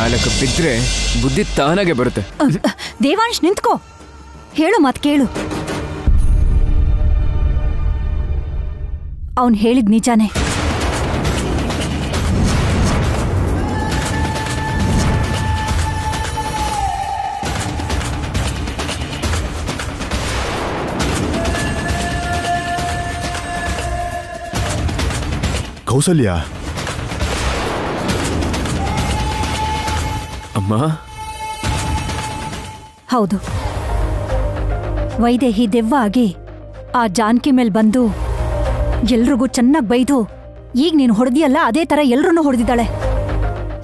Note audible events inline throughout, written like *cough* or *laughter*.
ನಾಲ್ಕು ಬಿದ್ರೆ ಬುದ್ಧಿ ತಾನಾಗೆ ಬರುತ್ತೆ. ಅಹ್, ಅಹ್, ದೇವಾಂಶ್ ನಿಂತ್ಕೋ. ಹೇಳು ಮಾತ್ ಕೇಳು. ಅವನ್ ಹೇಳಿದ್ ನಿಜಾನೇ. ಕೌಸಲ್ಯ ಅಮ್ಮ? ಹೌದು. ವೈದೇಹಿ ದೆವ್ವ ಆಗಿ ಆ ಜಾನ್ಕಿ ಮೇಲೆ ಬಂದು ಎಲ್ರಿಗೂ ಚೆನ್ನಾಗಿ ಬೈದು ಈಗ ನೀನು ಹೊಡೆದಿಯಲ್ಲ ಅದೇ ತರ ಎಲ್ರೂ ಹೊಡೆದಿದ್ದಾಳೆ.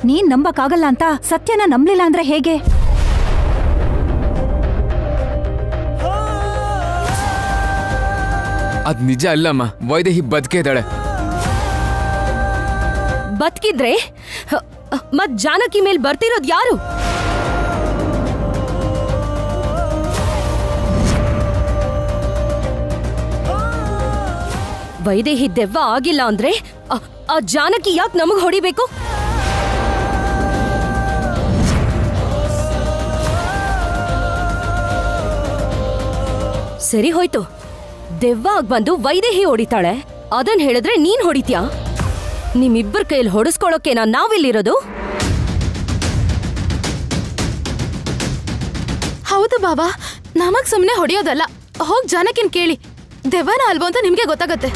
ನೀನ್ ನಂಬಕ್ಕಾಗಲ್ಲ ಅಂತ ಸತ್ಯನ ನಂಬಲಿಲ್ಲ ಅಂದ್ರೆ ಹೇಗೆ? ಅದ್ ನಿಜ ಅಲ್ಲಮ್ಮ. ವೈದೇಹಿ ಬದುಕಿದ್ದಾಳೆ. ಬದುಕಿದ್ರೆ ಮತ್ ಜಾನಕಿ ಮೇಲ್ ಬರ್ತಿರೋದ್ ಯಾರು? ವೈದೇಹಿ ದೆವ್ವ ಆಗಿಲ್ಲ ಅಂದ್ರೆ ಆ- ಜಾನಕಿ ಯಾಕೆ ನಮಗ್ ಹೊಡಿಬೇಕು? ಸರಿ ಹೋಯ್ತು. ದೆವ್ವ ಆಗ್ ಬಂದು ವೈದೇಹಿ ಹೊಡಿತಾಳೆ. ಅದನ್ ಹೇಳಿದ್ರೆ ನೀನ್ ಹೊಡಿತ್ಯಾ? ನಿಮ್ಮಿಬ್ಬರ ಕೈಯಲ್ಲಿ ಹೊಡೆಸ್ಕೊಳ್ಳೋಕೆನಾ ನಾವಿಲ್ಲಿರೋದು? ಹೌದು ಬಾಬಾ ನಮಗ್ ಸುಮ್ಮನೆ ಹೊಡೆಯೋದಲ್ಲ. ಹೋಗ್ ಜನಕಿನ್ ಕೇಳಿ. ದೆವ್ವನ ಅಲ್ವೋ ಅಂತ ನಿಮ್ಗೆ ಗೊತ್ತಾಗತ್ತೆ.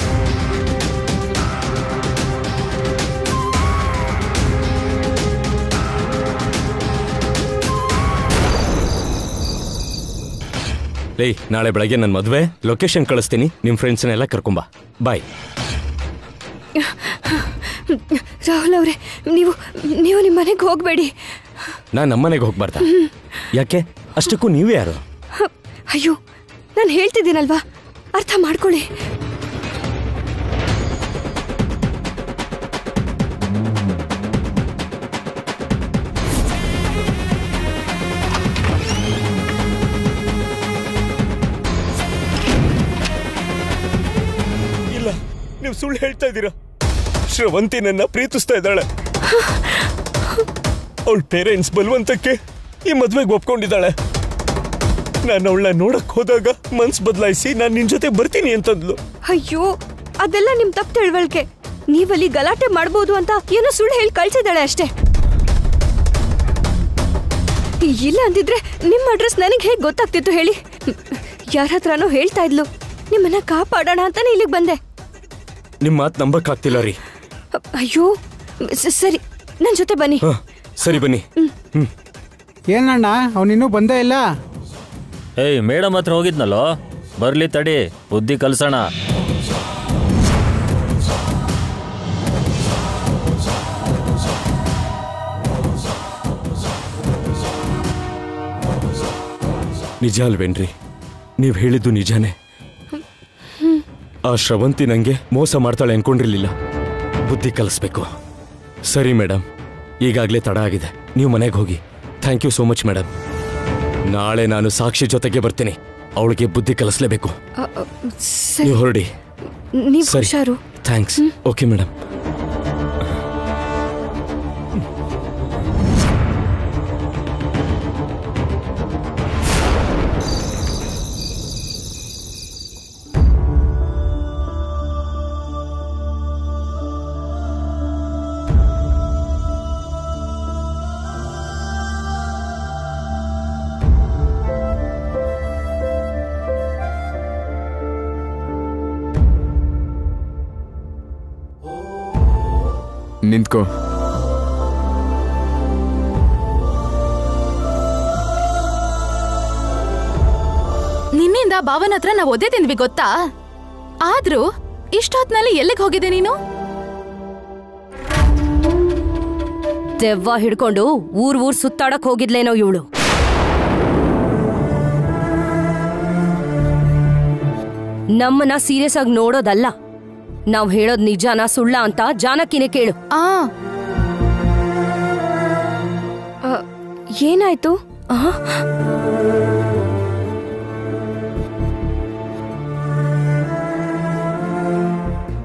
ಲೇ ನಾಳೆ ಬೆಳಗ್ಗೆ ನನ್ನ ಮದುವೆ. ಲೊಕೇಶನ್ ಕಳಿಸ್ತೀನಿ. ನಿಮ್ಮ ಫ್ರೆಂಡ್ಸ್ನೆಲ್ಲ ಕರ್ಕೊಂಬಾ ಬಾಯ್ ರಾಹುಲ್ ಅವರೇ ನೀವು ನೀವು ನಿಮ್ಮ ಮನೆಗೆ ಹೋಗಬೇಡಿ. ನಾನು ನಮ್ಮನೆಗೆ ಹೋಗ್ಬಾರ್ದ? ಯಾಕೆ? ಅಷ್ಟಕ್ಕೂ ನೀವೇ ಯಾರು? ಅಯ್ಯೋ ನಾನು ಹೇಳ್ತಿದ್ದೀನಲ್ವಾ? ಅರ್ಥ ಮಾಡ್ಕೊಳ್ಳಿ. ಸುಳ್ಳು ಹೇಳ್ತಾ ಇದ್ದೀರಾ? ಶ್ರವಂತಿ ನನ್ನ ಪ್ರೀತಿಸ್ತಾ ಇದ್ದಾಳೆ. ಅವಳ ಪೇರೆಂಟ್ಸ್ ಬಲವಂತಕ್ಕೆ ಈ ಮದ್ವೆಗೆ ಒಪ್ಕೊಂಡಿದ್ದಾಳೆ. ನಾನು ಅವಳನ್ನ ನೋಡಕ್ ಹೋದಾಗ ಮನ್ಸ್ ಬದಲಾಯಿಸಿ ನಾನು ನಿನ್ ಜೊತೆ ಬರ್ತೀನಿ ಅಂತಂದ್ಲು. ಅಯ್ಯೋ, ಅದೆಲ್ಲ ನಿಮ್ ತಪ್ಪು ತಿಳುವಳಿಕೆ. ನೀವಲ್ಲಿ ಗಲಾಟೆ ಮಾಡ್ಬೋದು ಅಂತ ಏನೋ ಸುಳ್ಳು ಹೇಳಿ ಕಳ್ಸಿದ್ದಾಳೆ ಅಷ್ಟೇ. ಇಲ್ಲ ಅಂದಿದ್ರೆ ನಿಮ್ಮ ಅಡ್ರೆಸ್ ನನಗೆ ಹೇಗೆ ಗೊತ್ತಾಗ್ತಿತ್ತು ಹೇಳಿ? ಯಾರ ಹತ್ರನೋ ಹೇಳ್ತಾ ಇದ್ಲು. ನಿಮ್ಮನ್ನ ಕಾಪಾಡೋಣ ಅಂತಾನೆ ಇಲ್ಲಿಗೆ ಬಂದೆ. ನಿಮ್ಮ ಮಾತು ನಂಬಕ್ಕಾಗ್ತಿಲ್ಲ ರೀ. ಅಯ್ಯೋ ಸ- ಸರಿ ನನ್ನ ಜೊತೆ ಬನ್ನಿ. ಹಾ ಸರಿ ಬನ್ನಿ. ಏನಣ್ಣ ಅವನಿನ್ನೂ ಬಂದೇ ಇಲ್ಲ? ಏಯ್ ಮೇಡಮ್ ಹತ್ರ ಹೋಗಿದ್ನಲ್ಲೋ? ಬರ್ಲಿ ತಡಿ ಬುದ್ಧಿ ಕಲ್ಸೋಣ. ನಿಜ ಅಲ್ವೇನ್ರಿ? ನೀವು ಹೇಳಿದ್ದು ನಿಜಾನೇ. ಆ ಶ್ರವಂತಿ ನಂಗೆ ಮೋಸ ಮಾಡ್ತಾಳೆ ಅನ್ಕೊಂಡಿರ್ಲಿಲ್ಲ. ಬುದ್ಧಿ ಕಲಿಸ್ಬೇಕು. ಸರಿ ಮೇಡಮ್ ಈಗಾಗಲೇ ತಡ ಆಗಿದೆ. ನೀವು ಮನೆಗೆ ಹೋಗಿ. Thank you so much madam ನಾಳೆ ನಾನು ಸಾಕ್ಷಿ ಜೊತೆಗೆ ಬರ್ತೀನಿ. ಅವಳಿಗೆ ಬುದ್ಧಿ ಕಲಿಸ್ಲೇಬೇಕು. ನೀವು ಹೊರಡಿ. ಥ್ಯಾಂಕ್ಸ್. ಓಕೆ ಮೇಡಮ್ ನಿಂತ್ಕೋ. ನಿನ್ನಿಂದ ಭಾವನ ಹತ್ರ ನಾವು ಒದ್ದೆ ತಿಂದ್ವಿ ಗೊತ್ತಾ? ಆದ್ರೂ ಇಷ್ಟೊತ್ನಲ್ಲಿ ಎಲ್ಲಿಗೆ ಹೋಗಿದೆ ನೀನು? ದೆವ್ವ ಹಿಡ್ಕೊಂಡು ಊರ್ ಊರ್ ಸುತ್ತಾಡಕ್ ಹೋಗಿದ್ಲೇನೋ ಇವಳು. ನಮ್ಮನ್ನ ಸೀರಿಯಸ್ ಆಗಿ ನೋಡೋದಲ್ಲ. ನಾವ್ ಹೇಳೋದ್ ನಿಜಾನ ಸುಳ್ಳ ಅಂತ ಜಾನಕಿನೇ ಕೇಳು. ಆ. ಏನಾಯ್ತು?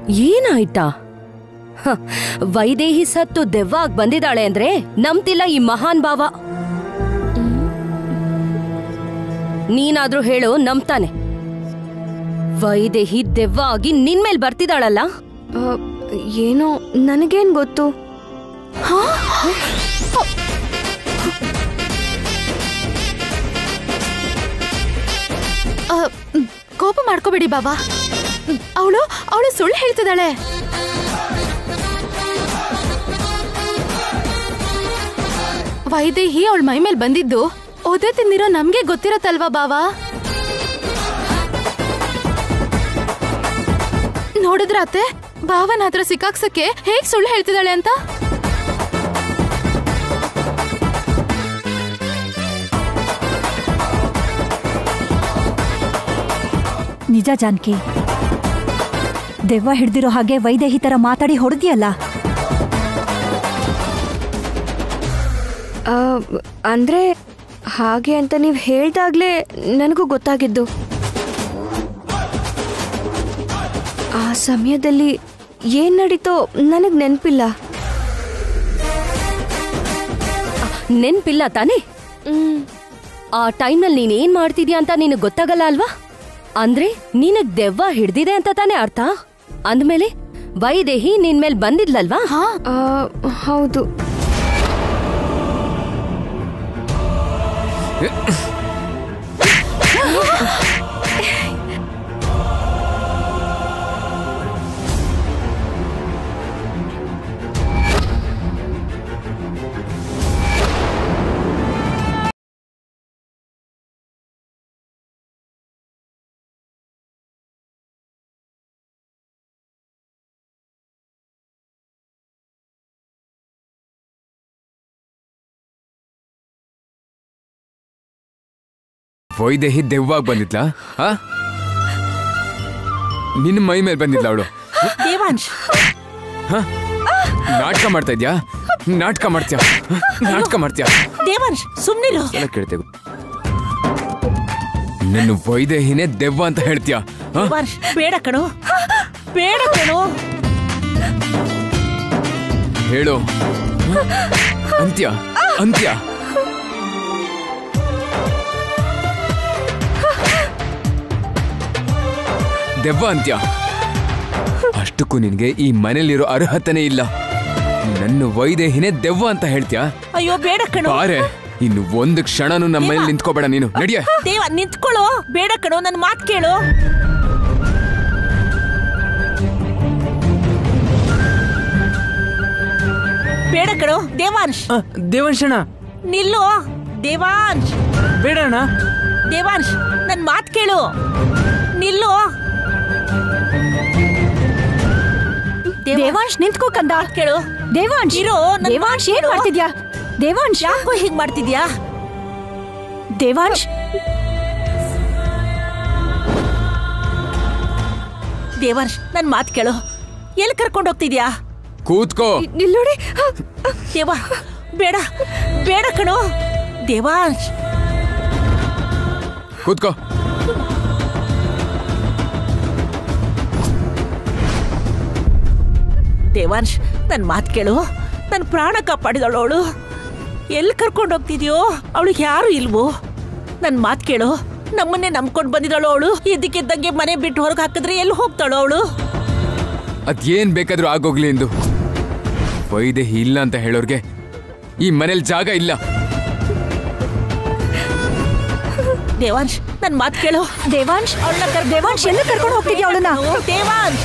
ಏನಾಯ್ತಾ? ವೈದೇಹಿ ಸತ್ತು ದೆವ್ವ ಆಗ್ ಬಂದಿದ್ದಾಳೆ ಅಂದ್ರೆ ನಂಬ್ತಿಲ್ಲ ಈ ಮಹಾನ್ ಭಾವ. ನೀನಾದ್ರೂ ಹೇಳು ನಂಬ್ತಾನೆ. ವೈದೇಹಿ ದೆವ್ವ ಆಗಿ ನಿನ್ಮೇಲೆ ಬರ್ತಿದ್ದಾಳಲ್ಲ? ಏನೋ ನನಗೇನ್ ಗೊತ್ತು? ಕೋಪ ಮಾಡ್ಕೋಬೇಡಿ ಬಾಬಾ. ಅವಳು ಅವಳು ಸುಳ್ಳು ಹೇಳ್ತಿದ್ದಾಳೆ. ವೈದೇಹಿ ಅವಳ ಮೈ ಮೇಲೆ ಬಂದಿದ್ದು, ಒದೆ ತಿಂದಿರೋ ನಮ್ಗೆ ಗೊತ್ತಿರತ್ತಲ್ವಾ ಬಾವಾ ನೋಡಿದ್ರ ಅತ್ತೆ? ಭಾವನ ಹತ್ರ ಸಿಕ್ಕಾಕ್ಸಕ್ಕೆ ಹೇಗ್ ಸುಳ್ಳು ಹೇಳ್ತಿದ್ದಾಳೆ ಅಂತ? ನಿಜ ಜಾನ್ಕಿ. ದೆವ್ವ ಹಿಡ್ದಿರೋ ಹಾಗೆ ವೈದೇಹಿ ತರ ಮಾತಾಡಿ ಹೊಡೆದಿಯಲ್ಲ? ಅಂದ್ರೆ ಹಾಗೆ ಅಂತ ನೀವು ಹೇಳ್ದಾಗ್ಲೇ ನನಗೂ ಗೊತ್ತಾಗಿದ್ದು. ಸಮಯದಲ್ಲಿ ಏನ್ ನಡೀತೋ ನನಗ್ ನೆನ್ಪಿಲ್ಲ. ನೆನ್ಪಿಲ್ಲ ತಾನೇ? ಆ ಟೈಮ್ನಲ್ಲಿ ನೀನ್ ಏನ್ ಮಾಡ್ತಿದ್ಯಾ ಅಂತ ನಿನಗ್ ಗೊತ್ತಾಗಲ್ಲ ಅಲ್ವಾ? ಅಂದ್ರೆ ನಿನಗ್ ದೆವ್ವ ಹಿಡ್ದಿದೆ ಅಂತ ತಾನೇ ಅರ್ಥ? ಅಂದ್ಮೇಲೆ ವೈದೇಹಿ ನಿನ್ ಮೇಲೆ ಬಂದಿದ್ಲಲ್ವಾ? ಹಾ. ಹೌದು. ವೈದೇಹಿ ದೆವ್ವಾಗ್ ಬಂದಿದ್ಲಾ? ಹಾ? ನಿನ್ನ ಮೈ ಮೇಲೆ ಬಂದಿದ್ಲ ಅವಳು? ದೇವಾಂಶ್. ನಾಟಕ ಮಾಡ್ತಾ ಇದ್ಯಾ? ನಾಟಕ ಮಾಡ್ತೀಯ? ನಾಟಕ ಮಾಡ್ತೀಯ? ದೇವಾಂಶ್ ಎಲ್ಲ ಕೇಳ್ತೇವೆ ನನ್ನ ವೈದೇಹಿನೇ ದೆವ್ವ ಅಂತ ಹೇಳ್ತೀಯಾ? ದೇವಾಂಶ್ ಬೇಡ ಕಣೋ. ಬೇಡ ಕಣೋ. ಹೇಳು? ಅಂತ್ಯ. ಅಂತ್ಯ. ದೆವ್ವ ಅಂತ್ಯ ಅಷ್ಟಕ್ಕೂ ನಿನಗೆ ಈ ಮನೇಲಿರೋ ಅರ್ಹತೆನೇ ಇಲ್ಲ. ನನ್ನ ವೈದೇಹಿನೇ ದೆವ್ವ ಅಂತ ಹೇಳ್ತೀಯಾ? ಅಯ್ಯೋ ಬೇಡ ಕಣೋ. ಬಾರೆ ಇನ್ನು ಒಂದು ಕ್ಷಣನೂ ನಮ್ಮ ಮನೇಲಿ ನಿಂತ್ಕೋಬೇಡ ನೀನು. ನಡಿಯ. ದೇವ ನಿಂತ್ಕೊಳ್ಳೋ. ಬೇಡ ಕಣೋ ನನ್ನ ಮಾತು ಕೇಳು. ಬೇಡ ಕಣೋ ದೇವಾಂಶ್. ದೇವಾಂಶಣ ನಿಲ್ಲು. ದೇವಾಂಶ್. ಬೇಡಣ್ಣ ದೇವಾಂಶ್ ನನ್ನ ಮಾತು ಕೇಳು. ನಿಲ್ಲು. ದೇವಾಂಶ್ ನಿಂತ್ಕೋ ಕಂದ. ಕೇಳು. ದೇವಾಂಶ್ ಇರೋ ನನ್ ದೇವಾಂಶ್ ಏನ್. ಮಾಡ್ತಿದ್ಯಾ? ದೇವಾಂಶ್? ಯಾಕೋ ಹೀಗ್ ಮಾಡ್ತಿದ್ಯಾ? ದೇವಾಂಶ್? ದೇವಾಂಶ್ ನನ್ ಮಾತ್ ಕೇಳು. ಎಲ್ಲಿ ಕರ್ಕೊಂಡು ಹೋಗ್ತಿದ್ಯಾ? ಕೂತ್ಕೋ. ನಿಲ್ಲೋಡಿ ದೇವ ಬೇಡ ಬೇಡ ಕಣೋ. ದೇವಾಂಶ್. ಕೂತ್ಕೋ. ದೇವಾಂಶ್ ನನ್ನ ಮಾತು ಕೇಳು. ನನ್ನ ಪ್ರಾಣ ಕಾಪಾಡಿದಳು ಅವಳು ಎಲ್ಲಿ ಕರ್ಕೊಂಡು ಹೋಗ್ತಿದ್ಯೋ ಅವಳಿಗೆ ಯಾರು ಇಲ್ವೋ? ನನ್ನ ಮಾತು ಕೇಳು. ನಮ್ಮನ್ನೇ ನಂಬ್ಕೊಂಡು ಬಂದಿದಳು ಅವಳು ಇದ್ದಕ್ಕಿದ್ದಂಗೆ ಮನೆ ಬಿಟ್ಟು ಹೊರಗೆ ಹಾಕಿದ್ರೆ ಎಲ್ಲಿ ಹೋಗ್ತಾಳು ಅವಳು ಅದೇನು ಬೇಕಾದರೂ ಆಗೋಗ್ಲಿ ಎಂದು ವೈದೇಹಿ ಇಲ್ಲ ಅಂತ ಹೇಳೋರ್ಗೆ ಈ ಮನೇಲಿ ಜಾಗ ಇಲ್ಲ. ದೇವಾಂಶ್ ನನ್ನ ಮಾತು ಕೇಳು. ದೇವಾಂಶ್? ಅವಳನ್ನ ಕರ್ ದೇವಾಂಶ್ ಎಲ್ಲ ಕರ್ಕೊಂಡು ಹೋಗ್ತಿದ್ಯಾ ಅವಳನ್ನ? ದೇವಾಂಶ್!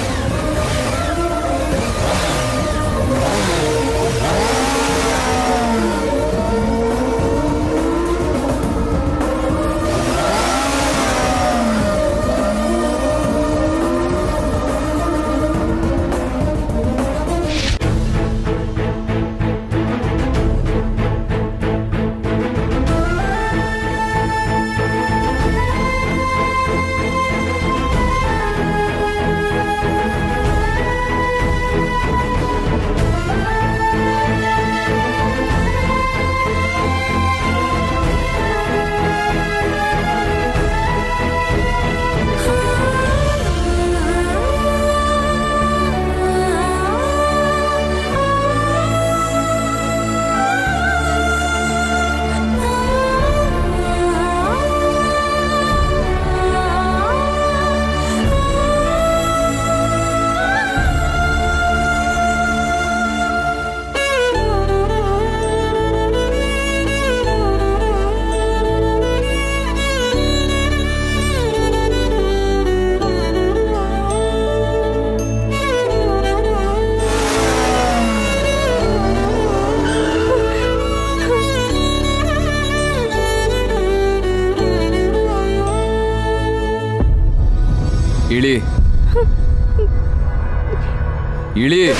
余力。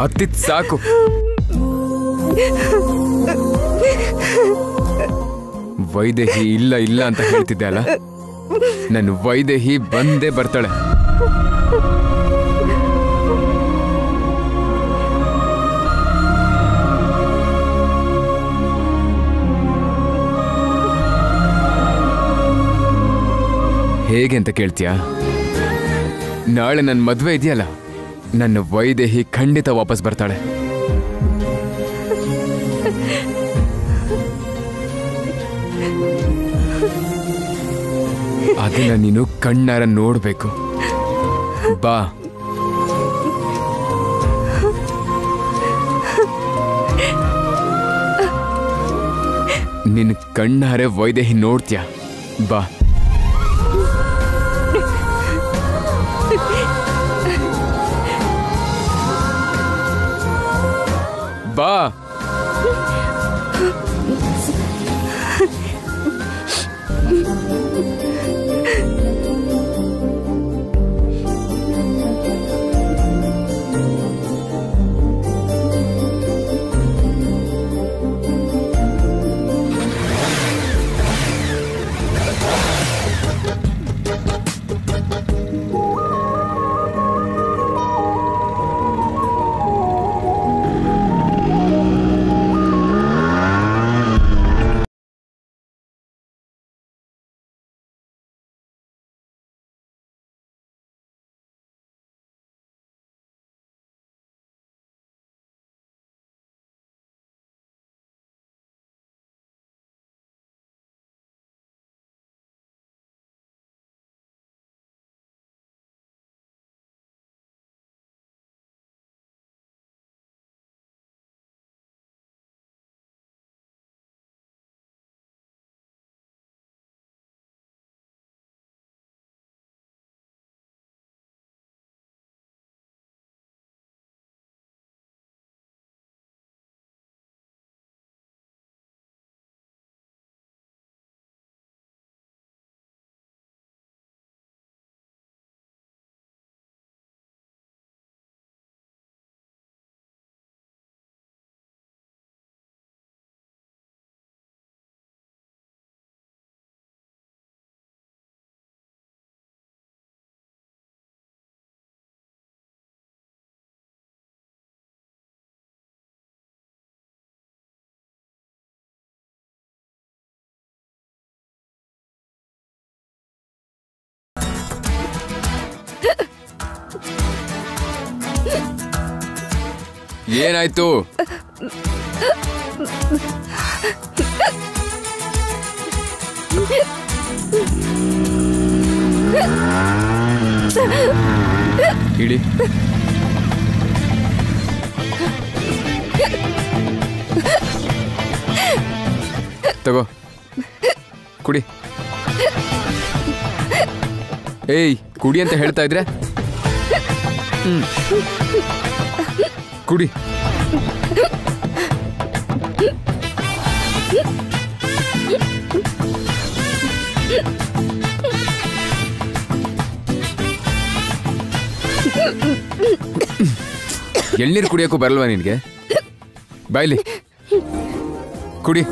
ಹತ್ತಿತ್ ಸಾಕು. ವೈದೇಹಿ ಇಲ್ಲ ಇಲ್ಲ ಅಂತ ಹೇಳ್ತಿದ್ದೆ ಅಲ್ಲ? ನನ್ನ ವೈದೇಹಿ ಬಂದೇ ಬರ್ತಾಳೆ. ಹೇಗೆ ಅಂತ ಕೇಳ್ತೀಯಾ? ನಾಳೆ ನನ್ನ ಮದುವೆ ಇದೆಯಲ್ಲ, ನನ್ನ ವೈದೇಹಿ ಖಂಡಿತ ವಾಪಸ್ ಬರ್ತಾಳೆ. ಅದನ್ನ ನೀನು ಕಣ್ಣಾರ ನೋಡ್ಬೇಕು. ಬಾ. ನಿನ್ ಕಣ್ಣಾರೆ ವೈದೇಹಿ ನೋಡ್ತೀಯ? ಬಾ. ಬಾ. ಏನಾಯ್ತು? ಇಡಿ. ತಗೋ. ಕುಡಿ. ಏಯ್ ಕುಡಿ ಅಂತ ಹೇಳ್ತಾ ಇದ್ರೆ? ಹ್ಮ್. ಕುಡಿ ಎಳ್ನೀರು ಕುಡಿಯೋಕ್ಕೂ ಬರಲ್ವಾ ನಿನಗೆ ಬಾಯ್ಲಿ ಕುಡಿ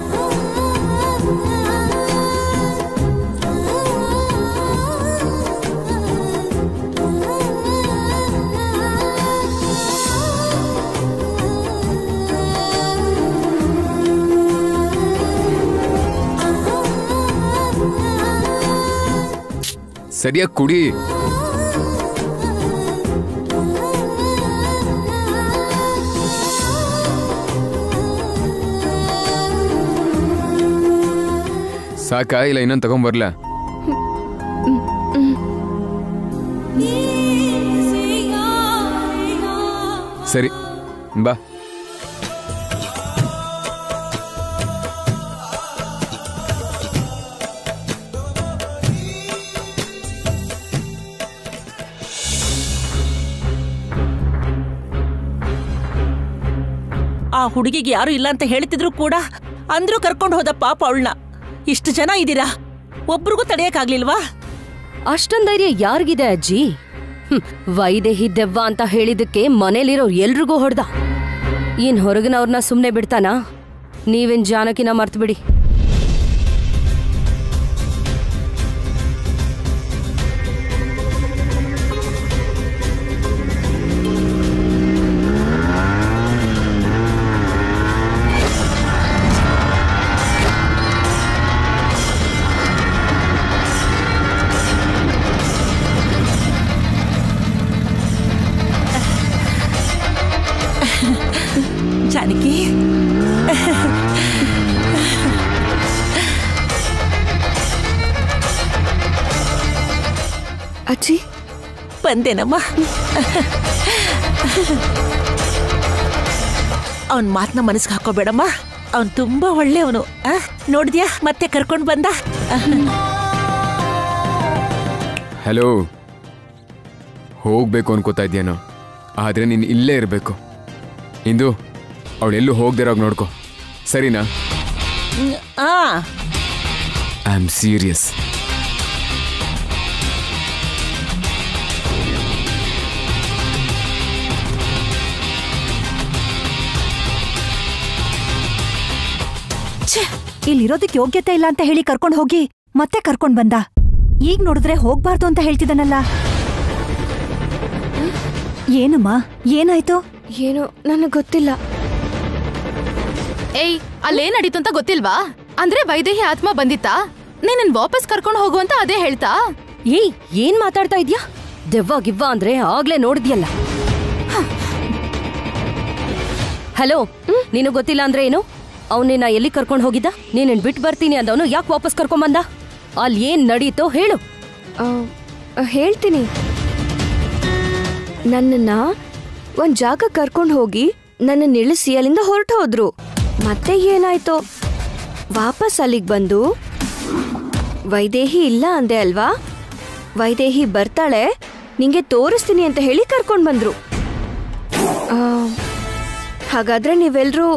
ಸರಿಯಾಗಿ ಕುಡಿ. ಸಾಕ? ಇಲ್ಲ ಇನ್ನೊಂದು ತಗೊಂಬರ್ಲಾ? ಸರಿ ಬಾ. ಹುಡುಗಿಗೆ ಯಾರು ಇಲ್ಲ ಅಂತ ಹೇಳ್ತಿದ್ರು ಕೂಡ ಅಂದ್ರೂ ಕರ್ಕೊಂಡು ಹೋದ ಪಾಪ ಅವಳನ್ನ. ಇಷ್ಟು ಜನ ಇದ್ದೀರಾ ಒಬ್ರಿಗೂ ತಡೆಯಕ್ಕಾಗ್ಲಿಲ್ವಾ? ಅಷ್ಟೊಂದ್ ಧೈರ್ಯ ಯಾರಿಗಿದೆ ಅಜ್ಜಿ? ವೈದೇಹಿ ದೆವ್ವ ಅಂತ ಹೇಳಿದಕ್ಕೆ ಮನೇಲಿರೋ ಎಲ್ರಿಗೂ ಹೊಡೆದ. ಇನ್ ಹೊರಗಿನವ್ರನ್ನ ಸುಮ್ನೆ ಬಿಡ್ತಾನಾ? ನೀವೇನ್ ಜಾನಕಿನ ಮರ್ತು ಬಿಡಿ ಜಾನಕಿ ಅಜ್ಜಿ ಬಂದೇನಮ್ಮ ಅವನ್ ಮಾತನ್ನ ಮನಸ್ಸಿಗೆ ಹಾಕೋಬೇಡಮ್ಮ ಅವನ್ ತುಂಬಾ ಒಳ್ಳೆಯವನು ನೋಡಿದ್ಯಾ ಮತ್ತೆ ಕರ್ಕೊಂಡು ಬಂದ ಹಲೋ ಹೋಗ್ಬೇಕು ಅನ್ಕೋತಾ ಇದ್ಯಾನೋ ಆದ್ರೆ ನೀನು ಇಲ್ಲೇ ಇರಬೇಕು. ಇಂದು? ಅವಳೆಲ್ಲೂ ಹೋಗ್ದಿರೋಗ ನೋಡ್ಕೊ. ಸರಿನಾ? ಆ. ಐ ಆಮ್ ಸೀರಿಯಸ್ ಇಲ್ಲಿರೋದಕ್ಕೆ ಯೋಗ್ಯತೆ ಇಲ್ಲ ಅಂತ ಹೇಳಿ ಕರ್ಕೊಂಡು ಹೋಗಿ ಮತ್ತೆ ಕರ್ಕೊಂಡ್ ಬಂದ. ಈಗ ನೋಡಿದ್ರೆ ಹೋಗ್ಬಾರ್ದು ಅಂತ ಹೇಳ್ತಿದ್ದಾನಲ್ಲ. ಏನಮ್ಮ? ಏನಾಯ್ತು? ಏನೋ ನನಗೆ ಗೊತ್ತಿಲ್ಲ. ಏಯ್ ಅಲ್ಲೇನ್ ನಡೀತು ಅಂತ ಗೊತ್ತಿಲ್ವಾ? ಅಂದ್ರೆ ವೈದೇಹಿ ಆತ್ಮ ಬಂದಿತ್ತಾ? ನೀನ್ ವಾಪಸ್ ಕರ್ಕೊಂಡು ಹೋಗು ಅಂತ ಅದೇ ಹೇಳ್ತಾ? ಏಯ್ ಏನ್ ಮಾತಾಡ್ತಾ ಇದ್ಯಾ? ದೆವ್ವ ಗಿವ್ವ ಅಂದ್ರೆ ಆಗ್ಲೇ ನೋಡಿದ್ಯಲ್ಲ. ಹಲೋ ನೀನು ಗೊತ್ತಿಲ್ಲ ಅಂದ್ರೆ ಏನು? ಅವನಿನ್ನ ಎಲ್ಲಿ ಕರ್ಕೊಂಡು ಹೋಗಿದ್ದ? ನೀನ್ ಬಿಟ್ಟು ಬರ್ತೀನಿ ಅಂದವನು ಯಾಕೆ ವಾಪಸ್ ಕರ್ಕೊಂಬಂದ? ಅಲ್ಲಿ ಏನ್ ನಡೀತೋ ಹೇಳು. ಹೇಳ್ತೀನಿ. ನನ್ನನ್ನ ಒಂದ್ ಜಾಗ ಕರ್ಕೊಂಡು ಹೋಗಿ ನನ್ನ ನಿಲ್ಲಿಸಿ ಅಲ್ಲಿಂದ ಹೊರಟು ಹೋದ್ರು ಮತ್ತೆ ಏನಾಯ್ತು? ವಾಪಸ್ ಅಲ್ಲಿಗೆ ಬಂದು? ವೈದೇಹಿ ಇಲ್ಲ ಅಂದೆ ಅಲ್ವಾ? ವೈದೇಹಿ ಬರ್ತಾಳೆ, ನಿಂಗೆ ತೋರಿಸ್ತೀನಿ ಅಂತ ಹೇಳಿ ಕರ್ಕೊಂಡು ಬಂದ್ರು. ಹಾಗಾದ್ರೆ ನೀವೆಲ್ಲರೂ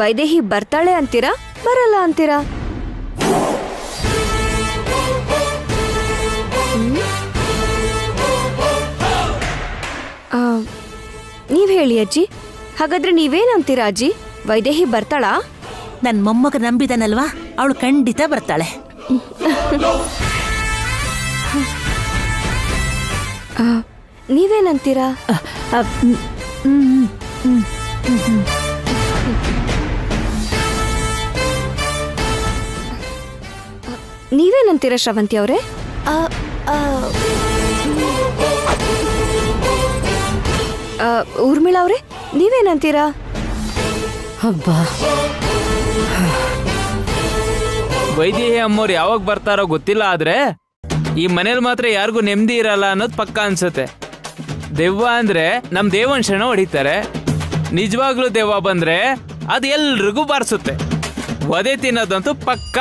ವೈದೇಹಿ ಬರ್ತಾಳೆ ಅಂತೀರಾ, ಬರಲ್ಲ ಅಂತೀರಾ? ನೀವ್ ಹೇಳಿ ಅಜ್ಜಿ. ಹಾಗಾದ್ರೆ ನೀವೇನಂತೀರಾ ಅಜ್ಜಿ? ವೈದೇಹಿ ಬರ್ತಾಳಾ? ನನ್ನ ಮೊಮ್ಮಗ ನಂಬಿದನಲ್ವಾ? ಅವಳು ಖಂಡಿತ ಬರ್ತಾಳೆ. ನೀವೇನಂತೀರಾ? ನೀವೇನಂತೀರಾ ಶ್ರವಂತಿ ಅವರೇ? ಊರ್ಮಿಳಾ ಅವರೇ ನೀವೇನಂತೀರಾ? ಹಬ್ಬಾ. *sighs* ವೈದೇಹಿ ಅಮ್ಮವ್ರು ಯಾವಾಗ ಬರ್ತಾರೋ ಗೊತ್ತಿಲ್ಲ ಆದ್ರೆ ಈ ಮನೇಲಿ ಮಾತ್ರ ಯಾರಿಗೂ ನೆಮ್ಮದಿ ಇರಲ್ಲ ಅನ್ನೋದು ಪಕ್ಕ ಅನ್ಸುತ್ತೆ. ದೆವ್ವ ಅಂದ್ರೆ ನಮ್ ದೇವನ್ ಶಣ ಹೊಡಿತಾರೆ. ನಿಜವಾಗ್ಲೂ ದೆವ್ವ ಬಂದ್ರೆ ಅದು ಎಲ್ರಿಗೂ ಬಾರಿಸುತ್ತೆ. ಒದೆ ತಿನ್ನೋದಂತೂ ಪಕ್ಕ.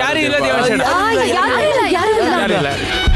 ಯಾರು ಇಲ್ಲ ದೇವನ್ ಶಣ ಯಾರು